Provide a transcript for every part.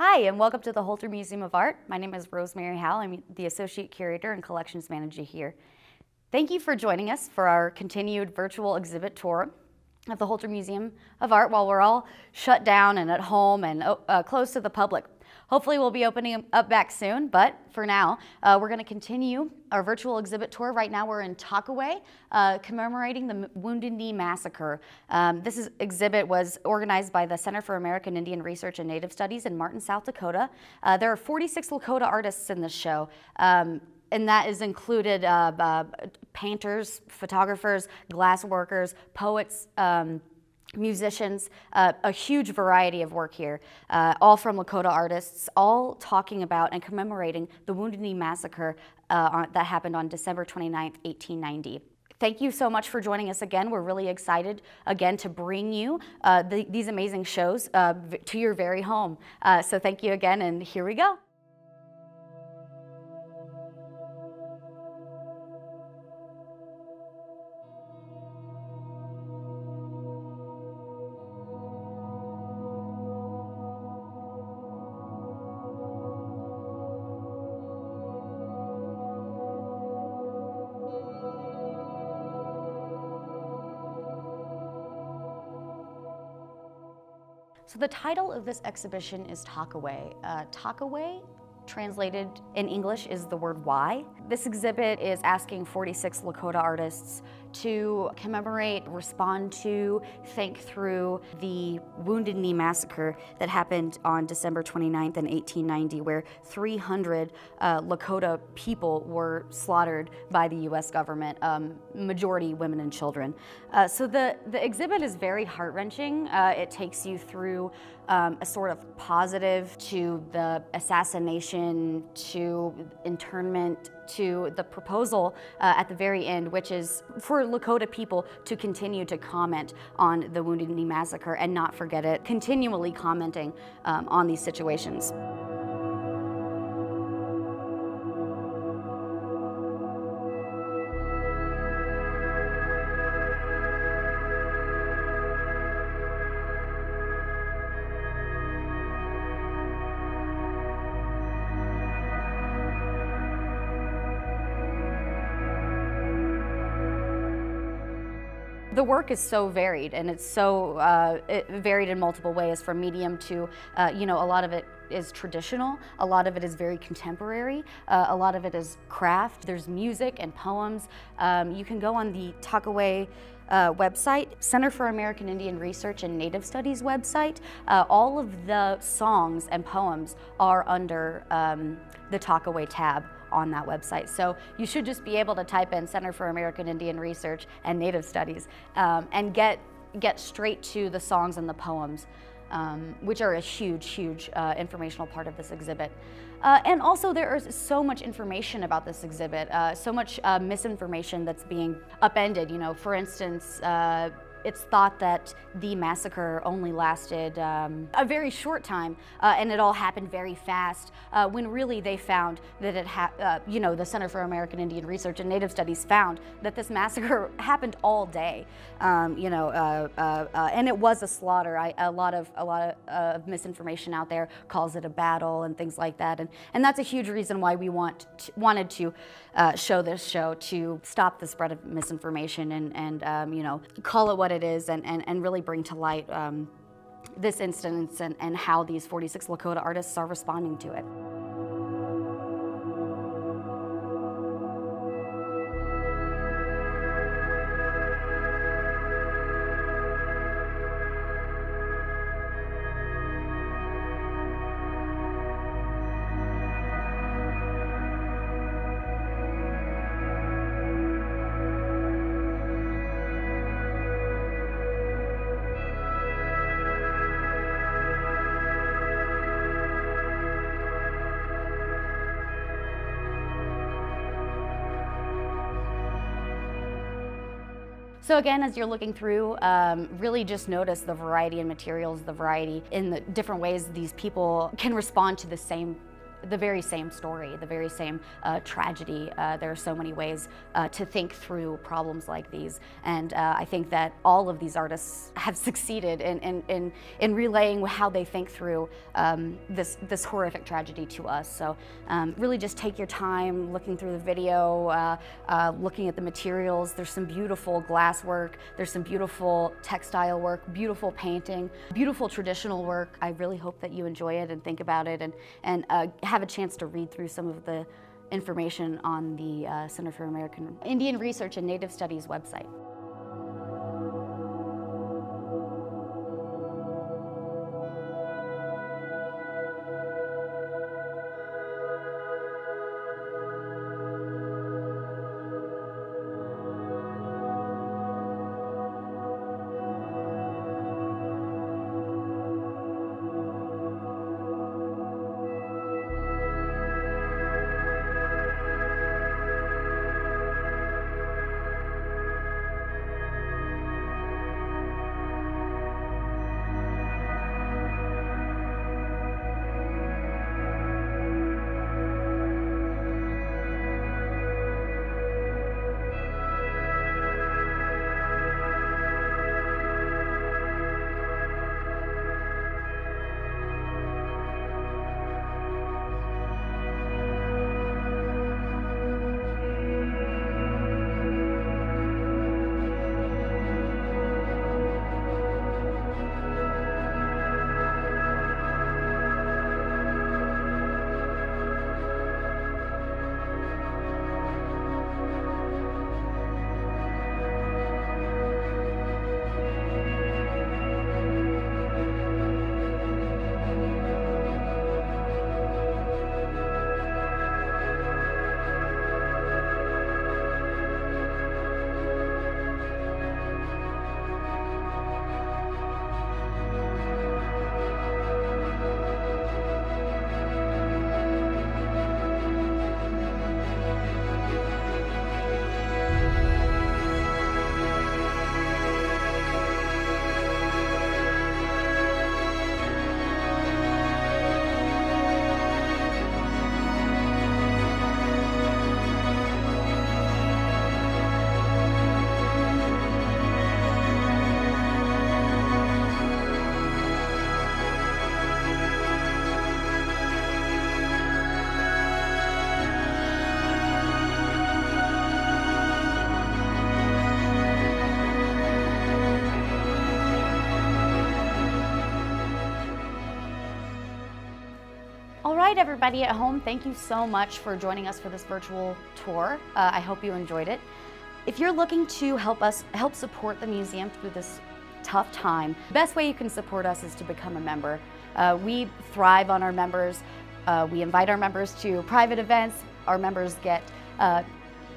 Hi, and welcome to the Holter Museum of Art. My name is Rosemary Howell. I'm the Associate Curator and Collections Manager here. Thank you for joining us for our continued virtual exhibit tour of the Holter Museum of Art while we're all shut down and at home and uh, closed to the public. Hopefully we'll be opening up back soon, but for now, uh, we're going to continue our virtual exhibit tour. Right now we're in Takuwe, uh, commemorating the Wounded Knee Massacre. Um, this is, exhibit was organized by the Center for American Indian Research and Native Studies in Martin, South Dakota. Uh, there are 46 Lakota artists in this show. Um, and that is included uh, uh, painters, photographers, glass workers, poets, um, musicians, uh, a huge variety of work here, uh, all from Lakota artists, all talking about and commemorating the Wounded Knee Massacre uh, that happened on December 29, 1890. Thank you so much for joining us again. We're really excited again to bring you uh, the, these amazing shows uh, to your very home. Uh, so thank you again, and here we go. So the title of this exhibition is Takuwe. Uh, Takuwe translated in English is the word why. This exhibit is asking 46 Lakota artists to commemorate, respond to, think through the Wounded Knee Massacre that happened on December 29th in 1890, where 300 uh, Lakota people were slaughtered by the U.S. government, um, majority women and children. Uh, so the, the exhibit is very heart-wrenching. Uh, it takes you through um, a sort of positive to the assassination, to internment, to the proposal uh, at the very end, which is for Lakota people to continue to comment on the Wounded Knee Massacre and not forget it, continually commenting um, on these situations. The work is so varied and it's so uh, it varied in multiple ways from medium to, uh, you know, a lot of it is traditional, a lot of it is very contemporary, uh, a lot of it is craft, there's music and poems. Um, you can go on the Takuwe uh, website, Center for American Indian Research and Native Studies website. Uh, all of the songs and poems are under um, the Takuwe tab on that website. So you should just be able to type in Center for American Indian Research and Native Studies um, and get, get straight to the songs and the poems, um, which are a huge, huge uh, informational part of this exhibit. Uh, and also there is so much information about this exhibit, uh, so much uh, misinformation that's being upended. You know, for instance, uh, it's thought that the massacre only lasted um, a very short time uh, and it all happened very fast uh, when really they found that it uh, you know, the Center for American Indian Research and Native Studies found that this massacre happened all day, um, you know, uh, uh, uh, and it was a slaughter. I, a lot of a lot of misinformation out there calls it a battle and things like that, and and that's a huge reason why we want wanted to show this show to stop the spread of misinformation and and um, you know call it what it is and, and, and really bring to light um, this instance and, and how these 46 Lakota artists are responding to it. So again, as you're looking through, um, really just notice the variety in materials, the variety in the different ways these people can respond to the same the very same story, the very same uh, tragedy. Uh, there are so many ways uh, to think through problems like these. And uh, I think that all of these artists have succeeded in, in, in, in relaying how they think through um, this, this horrific tragedy to us. So um, really just take your time looking through the video, uh, uh, looking at the materials. There's some beautiful glass work, there's some beautiful textile work, beautiful painting, beautiful traditional work. I really hope that you enjoy it and think about it and, and have a chance to read through some of the information on the uh, Center for American Indian Research and Native Studies website. Right, everybody at home, thank you so much for joining us for this virtual tour. Uh, I hope you enjoyed it. If you're looking to help us help support the museum through this tough time, the best way you can support us is to become a member. Uh, we thrive on our members. Uh, we invite our members to private events. Our members get uh,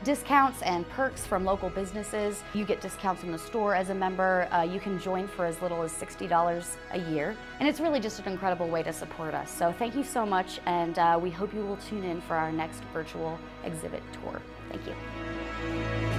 discounts and perks from local businesses. You get discounts in the store as a member. Uh, you can join for as little as $60 a year. And it's really just an incredible way to support us. So thank you so much, and uh, we hope you will tune in for our next virtual exhibit tour. Thank you.